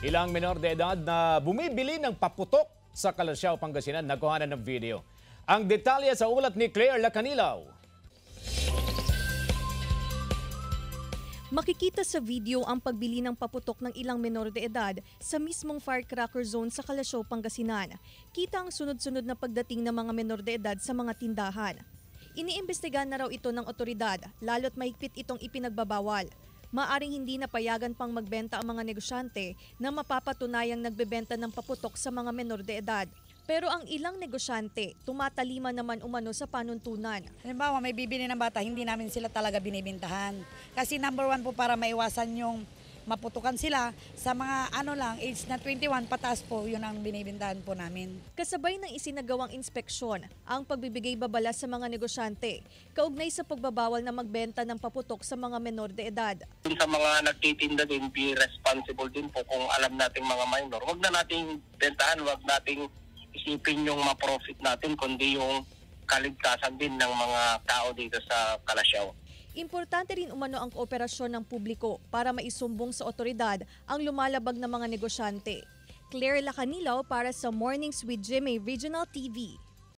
Ilang menor de edad na bumibili ng paputok sa Kalasyaw, Pangasinan nagkuhanan ng video. Ang detalye sa ulat ni Claire Lacanilaw. Makikita sa video ang pagbili ng paputok ng ilang menor de edad sa mismong firecracker zone sa Kalasyaw, Pangasinan. Kita ang sunod-sunod na pagdating ng mga menor de edad sa mga tindahan. Iniimbestigahan na raw ito ng otoridad, lalo't mahigpit itong ipinagbabawal. Maaring hindi napayagan pang magbenta ang mga negosyante na mapapatunayang nagbebenta ng paputok sa mga menor de edad. Pero ang ilang negosyante, tumatalima naman umano sa panuntunan. Halimbawa, may bibili ng bata, hindi namin sila talaga binibintahan. Kasi number one po para maiwasan yung maputukan sila sa mga ano lang, age na 21 pataas po, yun ang binibintahan po namin. Kasabay ng isinagawang inspeksyon ang pagbibigay babala sa mga negosyante, kaugnay sa pagbabawal na magbenta ng paputok sa mga menor de edad. Sa mga nagtitinda din, be responsible din po kung alam nating mga minor. Huwag na nating bentahan, huwag nating isipin yung ma-profit natin, kundi yung kaligtasan din ng mga tao dito sa Kalasyaw. Importante rin umano ang kooperasyon ng publiko para maisumbong sa otoridad ang lumalabag na mga negosyante. Claire Lacanilaw para sa Mornings with Jimmy Regional TV.